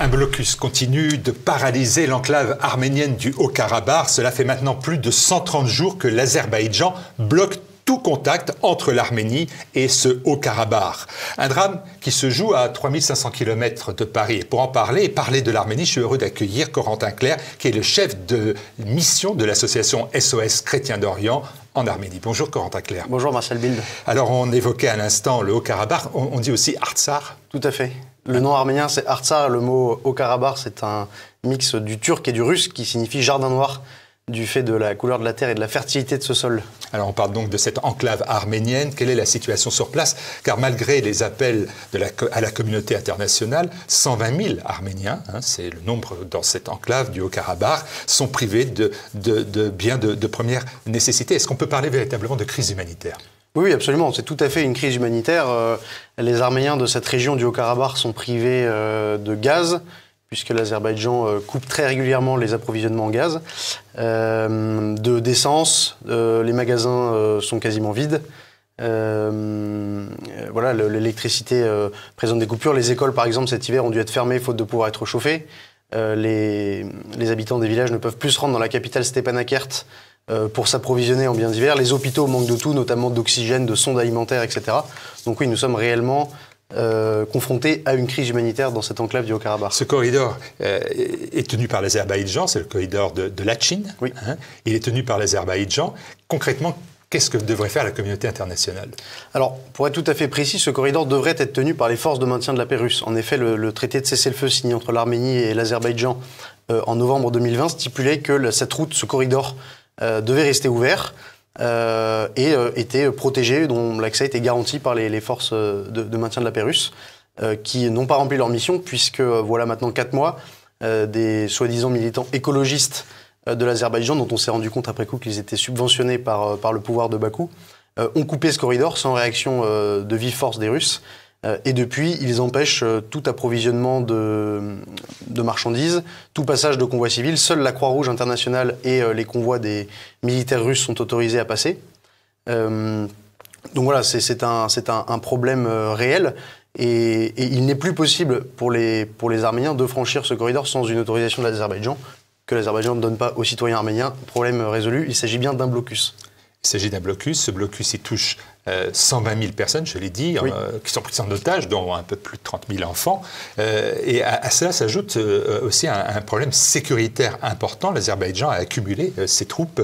Un blocus continue de paralyser l'enclave arménienne du Haut-Karabakh. Cela fait maintenant plus de 130 jours que l'Azerbaïdjan bloque tout contact entre l'Arménie et ce Haut-Karabakh. Un drame qui se joue à 3500 km de Paris. Et pour en parler et parler de l'Arménie, je suis heureux d'accueillir Corentin Clair, qui est le chef de mission de l'association SOS Chrétien d'Orient en Arménie. Bonjour Corentin Clair. Bonjour Marcel Bild. Alors on évoquait à l'instant le Haut-Karabakh, on, dit aussi Artsar. Tout à fait. Le nom arménien, c'est Artsar. Le mot Haut-Karabakh, c'est un mix du turc et du russe qui signifie jardin noir du fait de la couleur de la terre et de la fertilité de ce sol. Alors on parle donc de cette enclave arménienne. Quelle est la situation sur place? Car malgré les appels de à la communauté internationale, 120 000 Arméniens, hein, c'est le nombre dans cette enclave du Haut-Karabakh, sont privés de, de, biens de, première nécessité. Est-ce qu'on peut parler véritablement de crise humanitaire? Oui, absolument. C'est tout à fait une crise humanitaire. Euh, les Arméniens de cette région du Haut-Karabakh sont privés euh, de gaz, puisque l'Azerbaïdjan euh, coupe très régulièrement les approvisionnements en gaz, de d'essence. les magasins sont quasiment vides. voilà, l'électricité présente des coupures. Les écoles, par exemple, cet hiver ont dû être fermées faute de pouvoir être chauffées. Les, habitants des villages ne peuvent plus se rendre dans la capitale Stepanakert pour s'approvisionner en biens divers. Les hôpitaux manquent de tout, notamment d'oxygène, de sondes alimentaires, etc. Donc oui, nous sommes réellement euh, confrontés à une crise humanitaire dans cette enclave du Haut-Karabakh. Ce corridor euh, est tenu par l'Azerbaïdjan, c'est le corridor de, de Chine. Oui. Hein. Il est tenu par l'Azerbaïdjan. Concrètement, Qu'est-ce que devrait faire la communauté internationale? Alors, pour être tout à fait précis, ce corridor devrait être tenu par les forces de maintien de la paix russe. En effet, le, traité de cessez-le-feu signé entre l'Arménie et l'Azerbaïdjan en novembre 2020 stipulait que cette route, ce corridor, euh, devait rester ouvert euh, et euh, était protégé, dont l'accès était garanti par les, forces de, maintien de la paix russe, qui n'ont pas rempli leur mission, puisque voilà maintenant quatre mois, des soi-disant militants écologistes de l'Azerbaïdjan, dont on s'est rendu compte après coup qu'ils étaient subventionnés par, par le pouvoir de Bakou, ont coupé ce corridor sans réaction de vive force des Russes. Euh, et depuis, ils empêchent euh, tout approvisionnement de, marchandises, tout passage de convois civils. Seule la Croix-Rouge internationale et euh, les convois des militaires russes sont autorisés à passer. donc voilà, c'est un, problème réel. Et, il n'est plus possible pour les, pour les Arméniens de franchir ce corridor sans une autorisation de l'Azerbaïdjan, que l'Azerbaïdjan ne donne pas aux citoyens arméniens. Problème résolu, il s'agit bien d'un blocus. Il s'agit d'un blocus. Ce blocus, il touche 120 euh, 000 personnes, je l'ai dit, euh, qui sont prises en otage, dont un peu plus de 30 000 enfants. Euh, et à, cela s'ajoute aussi un, problème sécuritaire important. L'Azerbaïdjan a accumulé ses troupes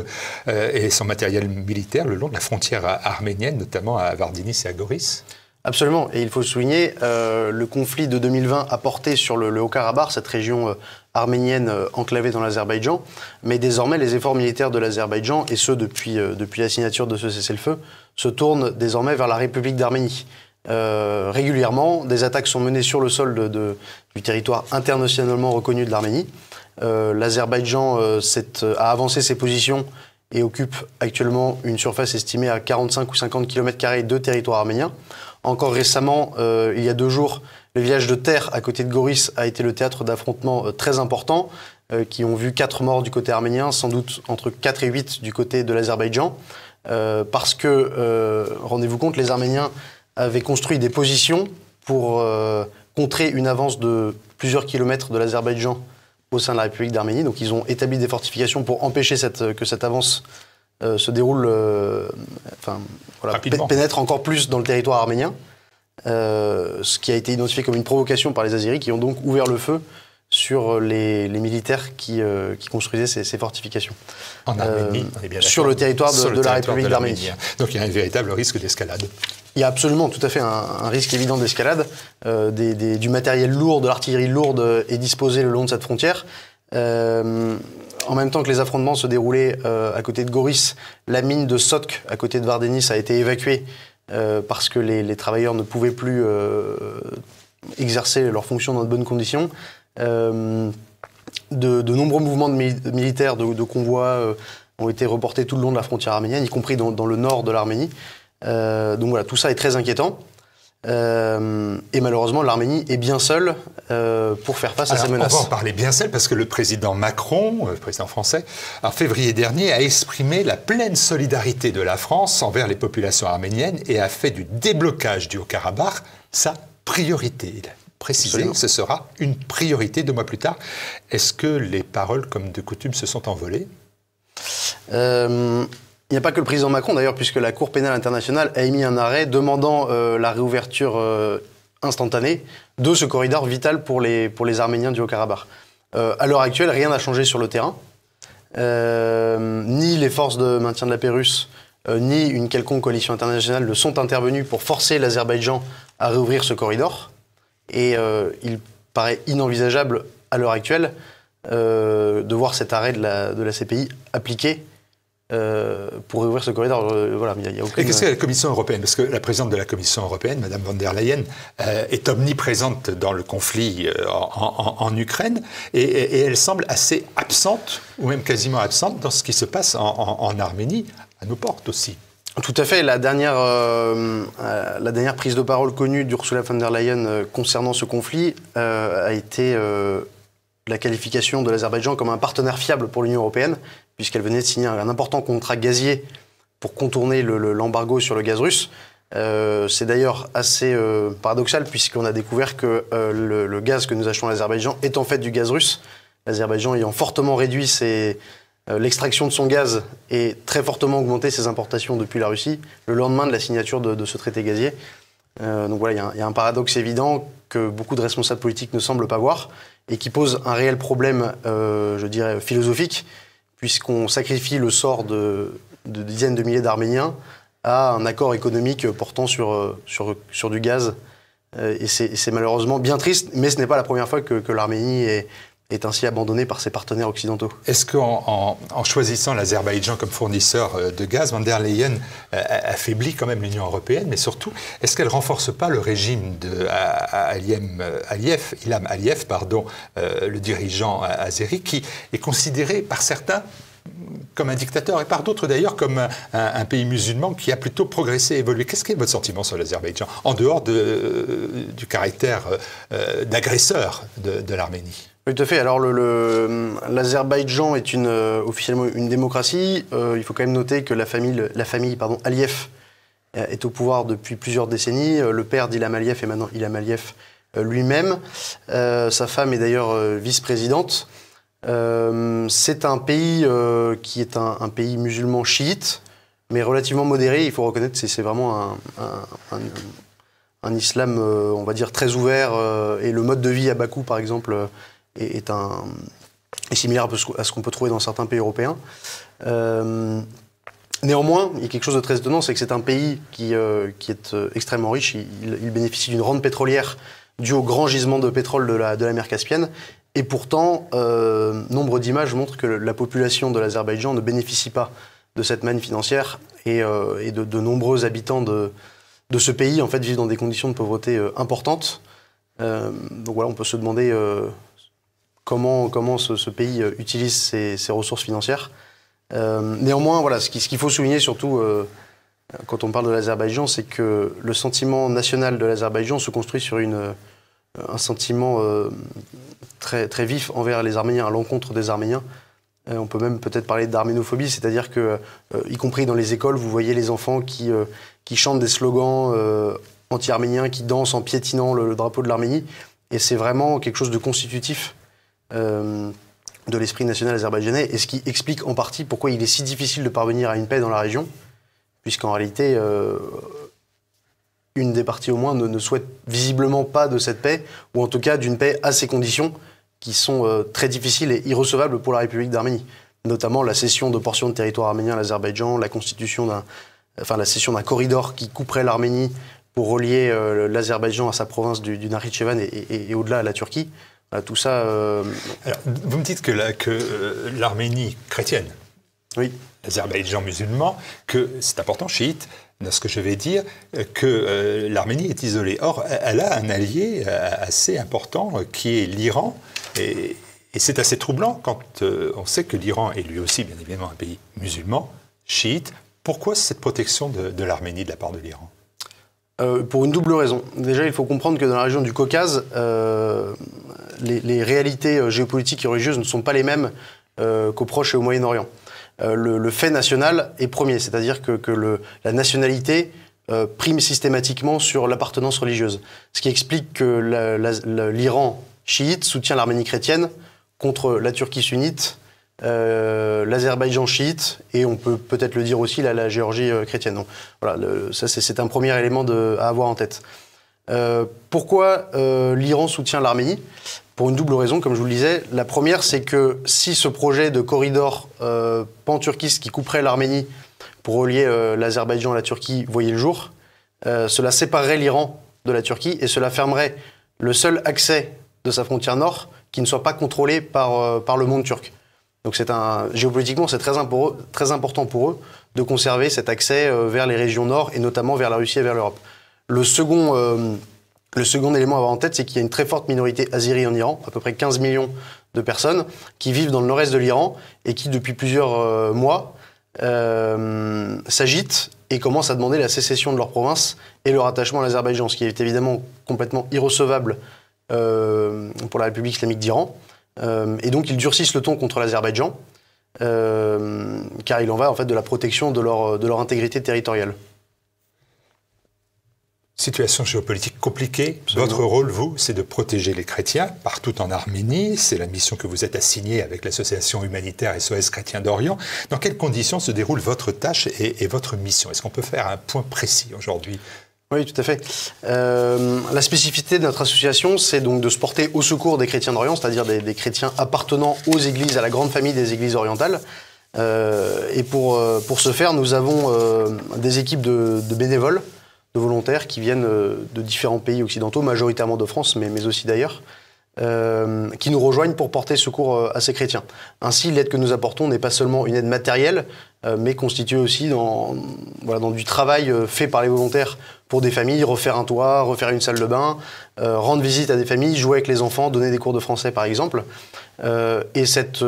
et son matériel militaire le long de la frontière arménienne, notamment à Vardinis et à Goris. Absolument. Et il faut souligner, le conflit de 2020 a porté sur le, Haut-Karabakh, cette région arménienne euh, enclavée dans l'Azerbaïdjan, mais désormais les efforts militaires de l'Azerbaïdjan, et ce depuis, euh, depuis la signature de ce cessez-le-feu, se tournent désormais vers la République d'Arménie. Euh, régulièrement, des attaques sont menées sur le sol de, du territoire internationalement reconnu de l'Arménie. L'Azerbaïdjan a avancé ses positions et occupe actuellement une surface estimée à 45 ou 50 km de territoire arménien. Encore récemment, il y a deux jours, le village de Terre, à côté de Goris, a été le théâtre d'affrontements euh, très importants, euh, qui ont vu quatre morts du côté arménien, sans doute entre 4 et 8 du côté de l'Azerbaïdjan, euh, parce que, rendez-vous compte, les Arméniens avaient construit des positions pour contrer une avance de plusieurs kilomètres de l'Azerbaïdjan au sein de la République d'Arménie. Donc ils ont établi des fortifications pour empêcher que cette avance se déroule, enfin, pénètre encore plus dans le territoire arménien. Euh, ce qui a été identifié comme une provocation par les Azeris, qui ont donc ouvert le feu sur les, militaires qui, euh, construisaient ces, fortifications. En Arménie, on est bien Sur le territoire de, la République d'Arménie. Donc il y a un véritable risque d'escalade. Il y a absolument tout à fait un, risque évident d'escalade. Euh, du matériel lourd, de l'artillerie lourde est disposé le long de cette frontière. en même temps que les affrontements se déroulaient à côté de Goris, la mine de Sotk, à côté de Vardenis, a été évacuée euh, parce que les, travailleurs ne pouvaient plus euh, exercer leurs fonctions dans de bonnes conditions. Euh, de, nombreux mouvements de militaires, de, convois ont été reportés tout le long de la frontière arménienne, y compris dans, dans le nord de l'Arménie. donc voilà, tout ça est très inquiétant. Euh, et malheureusement, l'Arménie est bien seule euh, pour faire face à ces menaces. On va en parler bien seule parce que le président Macron, euh, le président français, en février dernier, a exprimé la pleine solidarité de la France envers les populations arméniennes et a fait du déblocage du Haut-Karabakh sa priorité. précisé, ce sera une priorité deux mois plus tard. Est-ce que les paroles, comme de coutume, se sont envolées? Euh, Il n'y a pas que le président Macron, d'ailleurs, puisque la Cour pénale internationale a émis un arrêt demandant euh, la réouverture euh, instantanée de ce corridor vital pour les, Arméniens du Haut-Karabakh. à l'heure actuelle, rien n'a changé sur le terrain. ni les forces de maintien de la paix russe, ni une quelconque coalition internationale ne sont intervenus pour forcer l'Azerbaïdjan à réouvrir ce corridor. Et euh, il paraît inenvisageable à l'heure actuelle euh, de voir cet arrêt de la, de la CPI appliqué euh, pour ouvrir ce corridor. voilà, il y a, aucune... Et qu'est-ce que la Commission européenne? Parce que la présidente de la Commission européenne, Mme von der Leyen, est omniprésente dans le conflit en, Ukraine et, elle semble assez absente, ou même quasiment absente, dans ce qui se passe en Arménie, à nos portes aussi. Tout à fait. La dernière, euh, euh, la dernière prise de parole connue d'Ursula von der Leyen euh, concernant ce conflit a été la qualification de l'Azerbaïdjan comme un partenaire fiable pour l'Union européenne, puisqu'elle venait de signer un, important contrat gazier pour contourner l'embargo sur le gaz russe. C'est d'ailleurs assez paradoxal, puisqu'on a découvert que le, le, gaz que nous achetons à l'Azerbaïdjan est en fait du gaz russe. L'Azerbaïdjan ayant fortement réduit euh, l'extraction de son gaz est très fortement augmenté ses importations depuis la Russie, le lendemain de la signature de, ce traité gazier. Euh, donc voilà, il y, a un paradoxe évident que beaucoup de responsables politiques ne semblent pas voir et qui pose un réel problème, euh, je dirais, philosophique, puisqu'on sacrifie le sort de, dizaines de milliers d'Arméniens à un accord économique portant sur, sur, sur du gaz. et c'est malheureusement bien triste, mais ce n'est pas la première fois que l'Arménie est, est ainsi abandonné par ses partenaires occidentaux. Est-ce qu'en en, choisissant l'Azerbaïdjan comme fournisseur euh, de gaz, Van der Leyen euh, affaiblit quand même l'Union européenne, mais surtout, est-ce qu'elle renforce pas le régime de Aliyev, Ilham Aliyev, pardon, euh, le dirigeant azéri, qui est considéré par certains comme un dictateur et par d'autres d'ailleurs comme un, pays musulman qui a plutôt progressé, évolué? Qu'est-ce qui est votre sentiment sur l'Azerbaïdjan, en dehors de, du caractère d'agresseur de l'Arménie? Tout à fait. Alors, l'Azerbaïdjan est une, euh, officiellement une démocratie. Euh, il faut quand même noter que la famille, la famille pardon, Aliyev euh, est au pouvoir depuis plusieurs décennies. Le père d'Ilham Aliyev est maintenant Ilham Aliyev lui-même. sa femme est d'ailleurs vice-présidente. c'est un pays qui est un, pays musulman chiite, mais relativement modéré. Il faut reconnaître que c'est vraiment un, un, islam, on va dire, très ouvert. et le mode de vie à Bakou, par exemple, est, similaire à ce qu'on peut trouver dans certains pays européens. Euh, néanmoins, il y a quelque chose de très étonnant, c'est que c'est un pays qui, euh, est euh, extrêmement riche. Il, bénéficie d'une rente pétrolière due au grand gisement de pétrole de la, mer Caspienne. Et pourtant, nombre d'images montrent que la population de l'Azerbaïdjan ne bénéficie pas de cette manne financière et, de, nombreux habitants de, ce pays vivent dans des conditions de pauvreté importantes. donc voilà, on peut se demander comment, comment ce, pays euh, utilise ses, ressources financières. Euh, néanmoins, voilà, ce qu'il faut souligner surtout euh, quand on parle de l'Azerbaïdjan, c'est que le sentiment national de l'Azerbaïdjan se construit sur une, un sentiment très, très vif envers les Arméniens, à l'encontre des Arméniens. on peut même peut-être parler d'arménophobie, c'est-à-dire que, y compris dans les écoles, vous voyez les enfants qui, qui chantent des slogans anti-arméniens, qui dansent en piétinant le drapeau de l'Arménie. Et c'est vraiment quelque chose de constitutif de l'esprit national azerbaïdjanais, et ce qui explique en partie pourquoi il est si difficile de parvenir à une paix dans la région, puisqu'en réalité, euh, une des parties au moins ne, souhaite visiblement pas de cette paix, ou en tout cas d'une paix à ces conditions qui sont euh, très difficiles et irrecevables pour la République d'Arménie, notamment la cession de portions de territoire arménien à l'Azerbaïdjan, la constitution d'un, cession d'un corridor qui couperait l'Arménie pour relier l'Azerbaïdjan à sa province du, du Nakhichevan et au-delà à la Turquie. Euh, tout ça. Euh, vous me dites que, euh, l'Arménie chrétienne, oui. l'Azerbaïdjan musulman, que c'est important, chiite, dans ce que je vais dire, que l'Arménie est isolée. Or, elle a un allié assez important qui est l'Iran. Et, c'est assez troublant quand on sait que l'Iran est lui aussi, bien évidemment, un pays musulman, chiite. Pourquoi cette protection de l'Arménie de la part de l'Iran? Euh, pour une double raison. Déjà, il faut comprendre que dans la région du Caucase, euh, les, réalités euh, géopolitiques et religieuses ne sont pas les mêmes qu'au Proche et au Moyen-Orient. Le, fait national est premier, c'est-à-dire que, la nationalité prime systématiquement sur l'appartenance religieuse. Ce qui explique que l'Iran chiite soutient l'Arménie chrétienne contre la Turquie sunnite, l'Azerbaïdjan chiite et on peut peut-être le dire aussi la, Géorgie chrétienne. Donc, voilà, ça c'est un premier élément à avoir en tête. pourquoi l'Iran soutient l'Arménie? Pour une double raison, comme je vous le disais. La première, c'est que si ce projet de corridor euh, pan-turquiste qui couperait l'Arménie pour relier euh, l'Azerbaïdjan à la Turquie voyait le jour, euh, cela séparerait l'Iran de la Turquie et cela fermerait le seul accès de sa frontière nord qui ne soit pas contrôlé par, par le monde turc. Donc c'est un, géopolitiquement, c'est très, très, important pour eux de conserver cet accès vers les régions nord et notamment vers la Russie et vers l'Europe. Le second le second élément à avoir en tête, c'est qu'il y a une très forte minorité azérie en Iran, à peu près 15 millions de personnes, qui vivent dans le nord-est de l'Iran et qui, depuis plusieurs euh, mois, euh, s'agitent et commencent à demander la sécession de leur province et le rattachement à l'Azerbaïdjan, ce qui est évidemment complètement irrecevable euh, pour la République islamique d'Iran. et donc ils durcissent le ton contre l'Azerbaïdjan, car il en va en fait de la protection leur, de leur intégrité territoriale. Situation géopolitique compliquée. Votre rôle, vous, c'est de protéger les chrétiens partout en Arménie. C'est la mission que vous êtes assignée avec l'association humanitaire SOS Chrétiens d'Orient. Dans quelles conditions se déroule votre tâche et, votre mission? Est-ce qu'on peut faire un point précis aujourd'hui? Oui, tout à fait. Euh, la spécificité de notre association, c'est donc de se porter au secours des chrétiens d'Orient, c'est-à-dire des, chrétiens appartenant aux églises, à la grande famille des églises orientales. Euh, et pour, euh, pour ce faire, nous avons des équipes de, de bénévoles de volontaires qui viennent euh, de différents pays occidentaux, majoritairement de France, mais, mais aussi d'ailleurs, euh, qui nous rejoignent pour porter secours euh, à ces chrétiens. Ainsi, l'aide que nous apportons n'est pas seulement une aide matérielle, mais constituée aussi dans, voilà, dans du travail fait par les volontaires pour des familles, refaire un toit, refaire une salle de bain, rendre visite à des familles, jouer avec les enfants, donner des cours de français par exemple. et cette,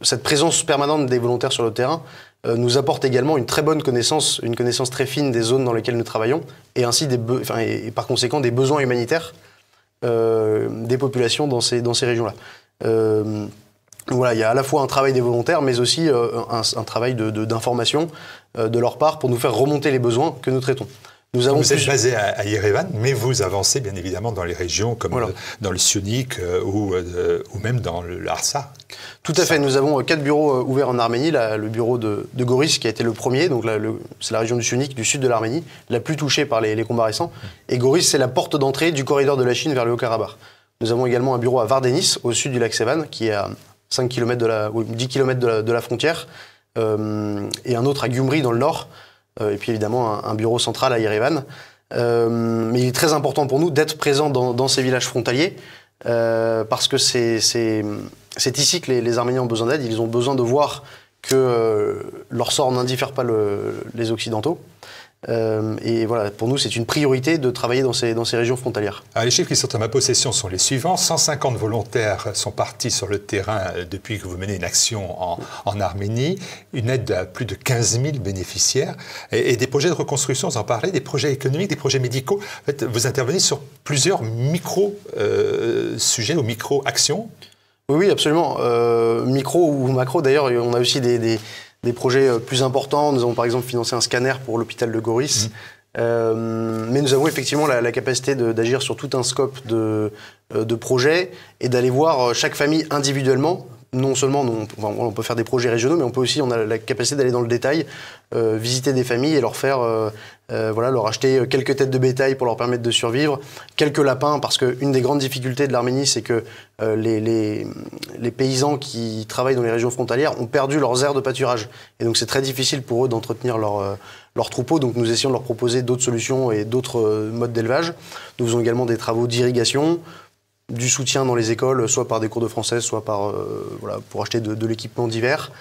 cette présence permanente des volontaires sur le terrain nous apporte également une très bonne connaissance, une connaissance très fine des zones dans lesquelles nous travaillons, et ainsi des par conséquent des besoins humanitaires euh, des populations dans ces, dans ces régions-là. Euh, voilà, il y a à la fois un travail des volontaires, mais aussi un, travail d'information de, leur part pour nous faire remonter les besoins que nous traitons. Nous avons vous êtes basé à, Yerevan, mais vous avancez bien évidemment dans les régions comme dans le Sionik ou, ou même dans Larsa. Tout à fait. Nous avons euh, quatre bureaux euh, ouverts en Arménie. le bureau de, Goris, qui a été le premier, donc c'est la région du Sunnik, du sud de l'Arménie, la plus touchée par les, combats récents. Et Goris, c'est la porte d'entrée du corridor de la Chine vers le Haut-Karabakh. Nous avons également un bureau à Vardenis, au sud du lac Sevan, qui est à 5 km de la, 10 km de la, frontière, euh, et un autre à Gyumri, dans le nord, et puis évidemment un, bureau central à Yerevan. mais il est très important pour nous d'être présents dans, ces villages frontaliers, parce que c'est ici que les, Arméniens ont besoin d'aide. Ils ont besoin de voir que euh, leur sort n'indiffère pas les Occidentaux. Euh, et voilà, pour nous, c'est une priorité de travailler dans ces, dans ces régions frontalières. les chiffres qui sont à ma possession sont les suivants. 150 volontaires sont partis sur le terrain euh, depuis que vous menez une action en, Arménie, une aide à plus de 15 000 bénéficiaires et, des projets de reconstruction, vous en parlez, des projets économiques, des projets médicaux. En fait, vous intervenez sur plusieurs micro-sujets ou micro-actions? Oui, absolument. Euh, micro ou macro, d'ailleurs, on a aussi des, projets euh, plus importants. Nous avons par exemple financé un scanner pour l'hôpital de Goris. Mmh. Euh, mais nous avons effectivement la, capacité d'agir sur tout un scope de, de projets et d'aller voir chaque famille individuellement non seulement on, peut faire des projets régionaux, mais on peut aussi, on a la capacité d'aller dans le détail, euh, visiter des familles et leur faire, euh, euh, voilà, leur acheter quelques têtes de bétail pour leur permettre de survivre, quelques lapins, parce qu'une des grandes difficultés de l'Arménie, c'est que les, les, paysans qui travaillent dans les régions frontalières ont perdu leurs aires de pâturage. Et donc c'est très difficile pour eux d'entretenir leur, leur troupeau. Donc nous essayons de leur proposer d'autres solutions et d'autres modes d'élevage. Nous faisons également des travaux d'irrigation du soutien dans les écoles, soit par des cours de français, soit par, euh, pour acheter de, l'équipement divers.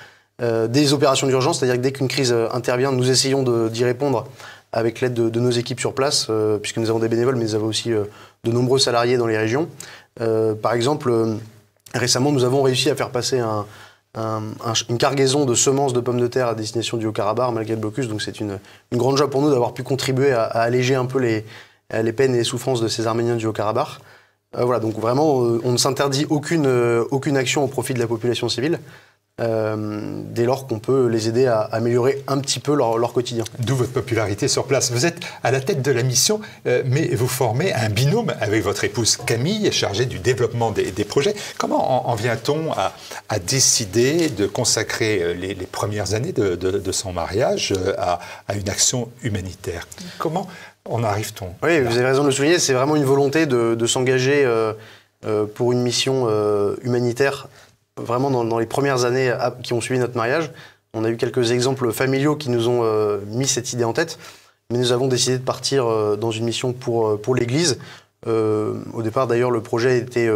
Euh, des opérations d'urgence, c'est-à-dire que dès qu'une crise euh, intervient, nous essayons d'y répondre avec l'aide de, nos équipes sur place, puisque nous avons des bénévoles, mais nous avons aussi de nombreux salariés dans les régions. par exemple, récemment, nous avons réussi à faire passer une cargaison de semences de pommes de terre à destination du Haut-Karabakh, malgré le blocus. Donc c'est une, grande joie pour nous d'avoir pu contribuer à, alléger un peu les peines et les souffrances de ces Arméniens du Haut-Karabakh. Euh, voilà, donc vraiment, euh, on ne s'interdit aucune, euh, aucune action au profit de la population civile. dès lors qu'on peut les aider à améliorer un petit peu leur, quotidien. D'où votre popularité sur place. Vous êtes à la tête de la mission, mais vous formez un binôme avec votre épouse Camille, chargée du développement des, projets. Comment en, vient-on à, décider de consacrer les, premières années de, son mariage à, une action humanitaire? Comment en arrive-t-on Oui, vous avez raison de le souligner, c'est vraiment une volonté de, s'engager pour une mission humanitaire vraiment dans, les premières années qui ont suivi notre mariage. On a eu quelques exemples familiaux qui nous ont euh, mis cette idée en tête, mais nous avons décidé de partir euh, dans une mission pour, euh, pour l'Église. au départ, d'ailleurs, le projet était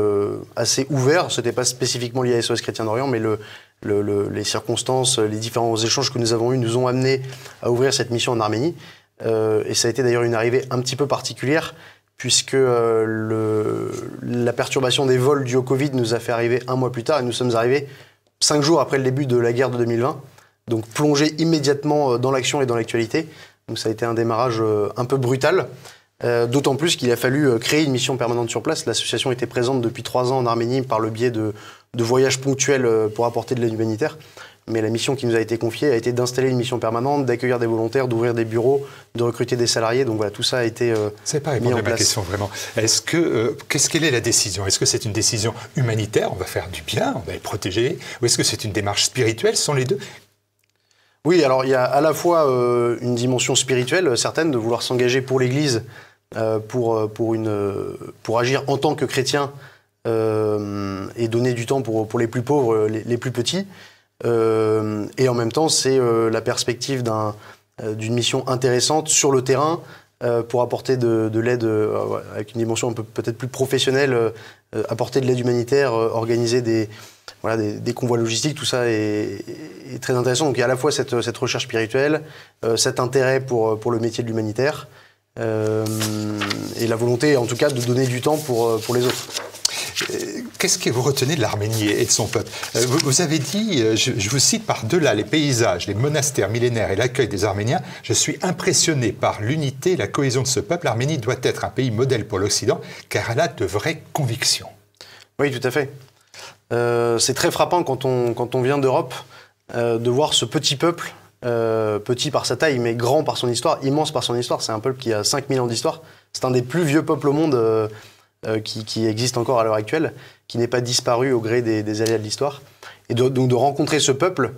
assez ouvert. Ce n'était pas spécifiquement lié à SOS Chrétien d'Orient, mais le, les circonstances, les différents échanges que nous avons eus nous ont amené à ouvrir cette mission en Arménie. Et ça a été d'ailleurs une arrivée un petit peu particulière puisque euh, le, la perturbation des vols due au Covid nous a fait arriver un mois plus tard et nous sommes arrivés cinq jours après le début de la guerre de 2020. Donc plongé immédiatement euh, dans l'action et dans l'actualité. Donc ça a été un démarrage euh, un peu brutal. D'autant plus qu'il a fallu créer une mission permanente sur place. L'association était présente depuis trois ans en Arménie par le biais de voyages ponctuels pour apporter de l'aide humanitaire. Mais la mission qui nous a été confiée a été d'installer une mission permanente, d'accueillir des volontaires, d'ouvrir des bureaux, de recruter des salariés. Donc voilà, tout ça a été euh, C'est pas répondre à ma question vraiment. Est-ce que euh, qu'est-ce quelle est la décision? Est-ce que c'est une décision humanitaire? On va faire du bien, on va les protéger, ou est-ce que c'est une démarche spirituelle? Ce sont les deux. Oui, alors il y a à la fois euh, une dimension spirituelle certaine de vouloir s'engager pour l'Église, pour pour une pour agir en tant que chrétien et donner du temps pour pour les plus pauvres, les plus petits. Euh, et en même temps, c'est euh, la perspective euh, d'une mission intéressante sur le terrain pour apporter de, l'aide avec une dimension peut-être plus professionnelle, apporter de l'aide humanitaire, organiser des, convois logistiques, tout ça est, très intéressant. Donc il y a à la fois cette, cette recherche spirituelle, cet intérêt pour, le métier de l'humanitaire, et la volonté en tout cas de donner du temps pour les autres. Qu'est-ce que vous retenez de l'Arménie et de son peuple euh, vous, avez dit, euh, je, vous cite par-delà les paysages, les monastères millénaires et l'accueil des Arméniens, je suis impressionné par l'unité et la cohésion de ce peuple. L'Arménie doit être un pays modèle pour l'Occident car elle a de vraies convictions. Oui, tout à fait. Euh, c'est très frappant quand on, quand on vient d'Europe de voir ce petit peuple, petit par sa taille, mais grand par son histoire, immense par son histoire. C'est un peuple qui a 5000 ans d'histoire. C'est un des plus vieux peuples au monde euh, qui, existe encore à l'heure actuelle, qui n'est pas disparu au gré des, aléas de l'histoire. Et donc de rencontrer ce peuple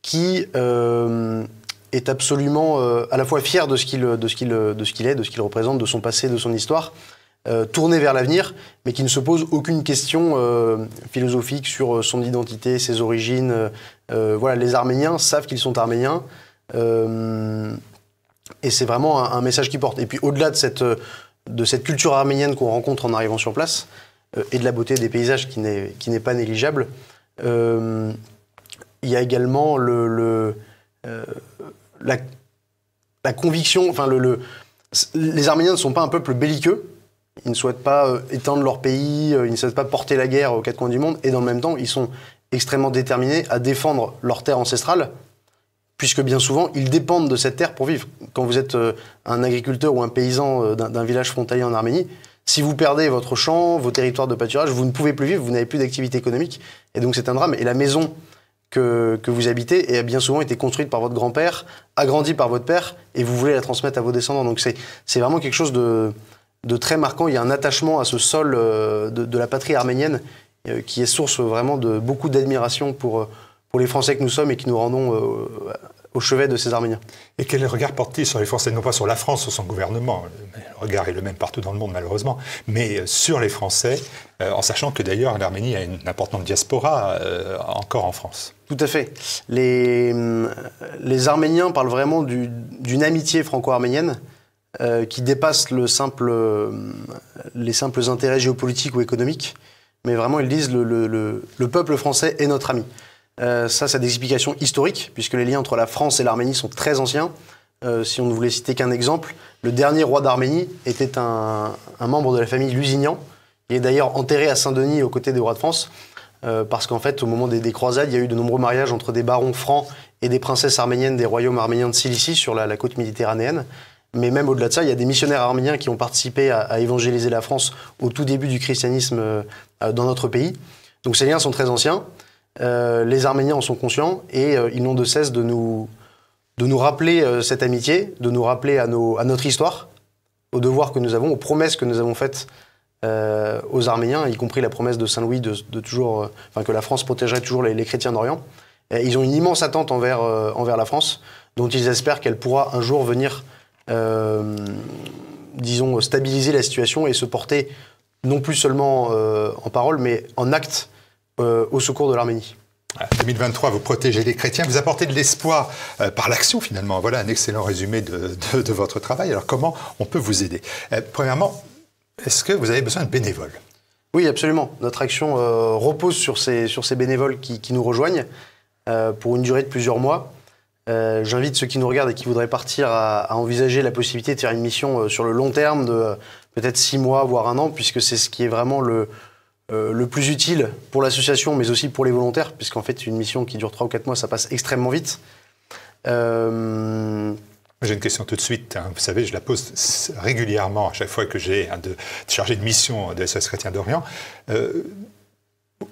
qui euh, est absolument euh, à la fois fier de ce qu'il ce qu'il est, de ce qu'il représente, de son passé, de son histoire, tourné vers l'avenir, mais qui ne se pose aucune question philosophique sur son identité, ses origines. voilà, les Arméniens savent qu'ils sont Arméniens. et c'est vraiment un, un, message qui porte. Et puis au-delà de cette de cette culture arménienne qu'on rencontre en arrivant sur place euh, et de la beauté des paysages qui n'est pas négligeable. Euh, il y a également le, euh, la, conviction, enfin le, les Arméniens ne sont pas un peuple belliqueux. Ils ne souhaitent pas étendre leur pays, ils ne souhaitent pas porter la guerre aux quatre coins du monde, et dans le même temps, ils sont extrêmement déterminés à défendre leur terre ancestrale, puisque bien souvent, ils dépendent de cette terre pour vivre. Quand vous êtes euh, un agriculteur ou un paysan euh, d'un village frontalier en Arménie, si vous perdez votre champ, vos territoires de pâturage, vous ne pouvez plus vivre, vous n'avez plus d'activité économique, et donc c'est un drame. Et la maison que, que, vous habitez a bien souvent été construite par votre grand-père, agrandie par votre père, et vous voulez la transmettre à vos descendants. Donc c'est vraiment quelque chose de, de, très marquant. Il y a un attachement à ce sol euh, de, de la patrie arménienne qui est source vraiment de beaucoup d'admiration pour, pour les Français que nous sommes et qui nous rendons au chevet de ces Arméniens. Et quel regard porte-t-il sur les Français Non pas sur la France, sur son gouvernement, le regard est le même partout dans le monde malheureusement, mais sur les Français, euh, en sachant que d'ailleurs l'Arménie a une importante diaspora euh, encore en France. Tout à fait. Les, euh, les Arméniens parlent vraiment d'une amitié franco-arménienne qui dépasse le simple, les simples intérêts géopolitiques ou économiques, mais vraiment ils disent le, le, le peuple français est notre ami. Euh, ça, ça a des explications historiques, puisque les liens entre la France et l'Arménie sont très anciens. Euh, si on ne voulait citer qu'un exemple, le dernier roi d'Arménie était un, membre de la famille Lusignan. Il est d'ailleurs enterré à Saint-Denis aux côtés des rois de France, euh, parce qu'en fait, au moment des, croisades, il y a eu de nombreux mariages entre des barons francs et des princesses arméniennes des royaumes arméniens de Cilicie sur la, côte méditerranéenne. Mais même au-delà de ça, il y a des missionnaires arméniens qui ont participé à, à évangéliser la France au tout début du christianisme dans notre pays. Donc ces liens sont très anciens. Les Arméniens en sont conscients et ils n'ont de cesse de nous, de nous rappeler cette amitié, de nous rappeler à, notre histoire, aux devoirs que nous avons, aux promesses que nous avons faites aux Arméniens, y compris la promesse de Saint-Louis de, toujours, que la France protégerait toujours les, chrétiens d'Orient. Ils ont une immense attente envers, envers la France, dont ils espèrent qu'elle pourra un jour venir euh, disons, stabiliser la situation et se porter non plus seulement euh, en parole, mais en acte euh, au secours de l'Arménie. 2023, vous protégez les chrétiens, vous apportez de l'espoir par l'action finalement. Voilà un excellent résumé de, votre travail. Alors comment on peut vous aider? Premièrement, est-ce que vous avez besoin de bénévoles? Oui, absolument. Notre action repose sur ces, sur ces bénévoles qui, qui nous rejoignent pour une durée de plusieurs mois. Euh, j'invite ceux qui nous regardent et qui voudraient partir à, envisager la possibilité de faire une mission euh, sur le long terme de euh, peut-être six mois, voire un an, puisque c'est ce qui est vraiment le, le plus utile pour l'association, mais aussi pour les volontaires, puisqu'en fait, une mission qui dure trois ou quatre mois, ça passe extrêmement vite. J'ai une question tout de suite. Hein. Vous savez, je la pose régulièrement à chaque fois que j'ai un chargé de mission de SOS Chrétien d'Orient.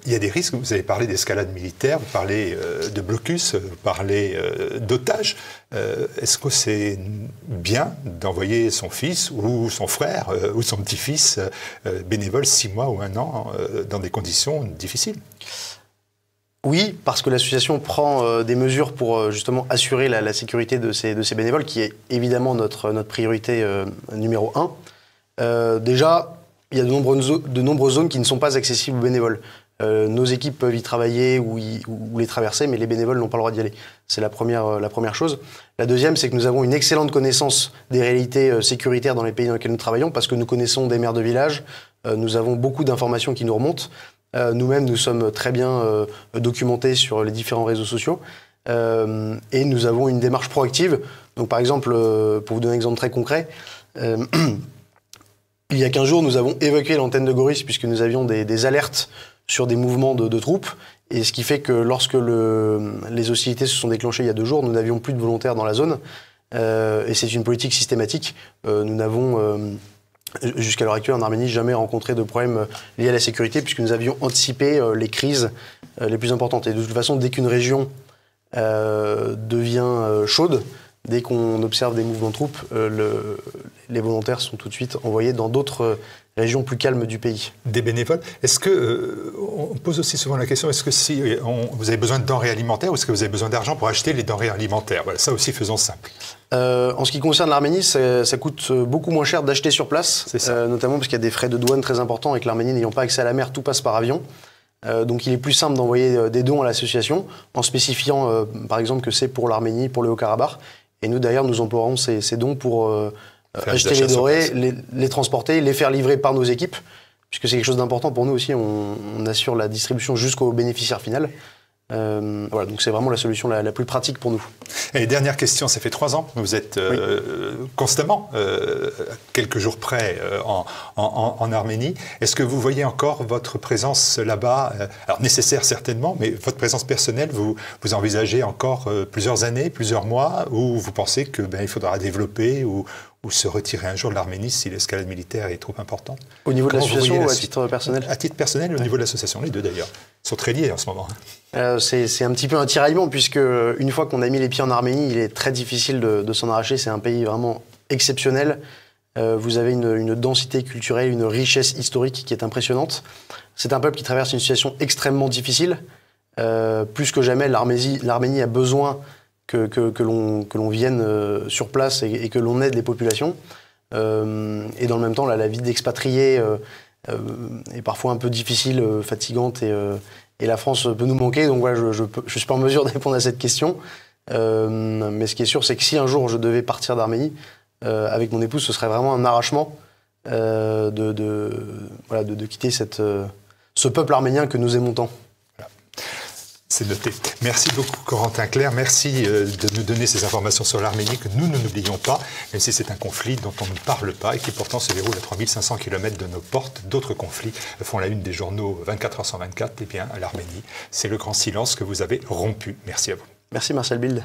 Il y a des risques, vous avez parlé d'escalade militaire, vous parlez euh, de blocus, vous parlez euh, d'otages. Euh, est-ce que c'est bien d'envoyer son fils ou son frère ou son petit-fils bénévole six mois ou un an dans des conditions difficiles? Oui, parce que l'association prend des mesures pour justement assurer la, sécurité de ces, bénévoles, qui est évidemment notre, priorité numéro un. déjà, il y a de nombreuses zones qui ne sont pas accessibles aux bénévoles. Euh, nos équipes peuvent y travailler ou, les traverser, mais les bénévoles n'ont pas le droit d'y aller. C'est la première, euh, la première chose. La deuxième, c'est que nous avons une excellente connaissance des réalités euh, sécuritaires dans les pays dans lesquels nous travaillons, parce que nous connaissons des maires de village, nous avons beaucoup d'informations qui nous remontent. Nous-mêmes, nous sommes très bien documentés sur les différents réseaux sociaux. et nous avons une démarche proactive. Donc, par exemple, pour vous donner un exemple très concret, il y a 15 jours, nous avons évacué l'antenne de Goris puisque nous avions des, des alertes sur des mouvements de, troupes. Et ce qui fait que lorsque le, les hostilités se sont déclenchées il y a deux jours, nous n'avions plus de volontaires dans la zone. Euh, et c'est une politique systématique. Euh, nous n'avons, euh, jusqu'à l'heure actuelle, en Arménie, jamais rencontré de problème liés à la sécurité, puisque nous avions anticipé les crises les plus importantes. Et de toute façon, dès qu'une région devient chaude, dès qu'on observe des mouvements de troupes, les volontaires sont tout de suite envoyés dans d'autres régions plus calmes du pays. Des bénévoles. Est-ce que, euh, on pose aussi souvent la question, est-ce que si vous avez besoin de denrées alimentaires ou est-ce que vous avez besoin d'argent pour acheter les denrées alimentaires? Voilà, ça aussi, faisons simple. Euh, en ce qui concerne l'Arménie, ça, coûte beaucoup moins cher d'acheter sur place, euh, notamment parce qu'il y a des frais de douane très importants et que l'Arménie n'ayant pas accès à la mer, tout passe par avion. donc il est plus simple d'envoyer des dons à l'association en spécifiant par exemple que c'est pour l'Arménie, pour le Haut-Karabakh. Et nous d'ailleurs nous emploierons ces, ces dons pour acheter les dorés, les, transporter, les faire livrer par nos équipes, puisque c'est quelque chose d'important pour nous aussi. On, assure la distribution jusqu'au bénéficiaire final. Euh, voilà, donc c'est vraiment la solution la, plus pratique pour nous. Et dernière question, ça fait trois ans, vous êtes euh, constamment, euh, quelques jours près, en, en, Arménie. Est-ce que vous voyez encore votre présence là-bas Alors nécessaire certainement, mais votre présence personnelle, vous, vous envisagez encore plusieurs années, plusieurs mois, ou vous pensez qu'il ben, faudra développer ou, ou se retirer un jour de l'Arménie si l'escalade militaire est trop importante. Au niveau de l'association ou à titre personnel À titre personnel, au niveau de l'association, les deux d'ailleurs. Sont très liés en ce moment. Euh, c'est un petit peu un tiraillement, puisque une fois qu'on a mis les pieds en Arménie, il est très difficile de, s'en arracher. C'est un pays vraiment exceptionnel. Euh, vous avez une, densité culturelle, une richesse historique qui est impressionnante. C'est un peuple qui traverse une situation extrêmement difficile. Euh, plus que jamais, l'Arménie a besoin que, que, l'on vienne euh, sur place et, que l'on aide les populations. Euh, et dans le même temps, la vie d'expatriés euh, est parfois un peu difficile, fatigante, et, et, la France peut nous manquer. Donc voilà, je ne suis pas en mesure de répondre à cette question. mais ce qui est sûr, c'est que si un jour je devais partir d'Arménie, avec mon épouse, ce serait vraiment un arrachement de, de, voilà, de, de, quitter cette, ce peuple arménien que nous aimons tant. C'est noté. Merci beaucoup, Corentin Claire. Merci euh, de nous donner ces informations sur l'Arménie que nous ne n'oublions pas, même si c'est un conflit dont on ne parle pas et qui pourtant se déroule à 3500 km de nos portes. D'autres conflits font la une des journaux 24 h 124. Eh bien, l'Arménie, c'est le grand silence que vous avez rompu. Merci à vous. Merci, Marcel Bild.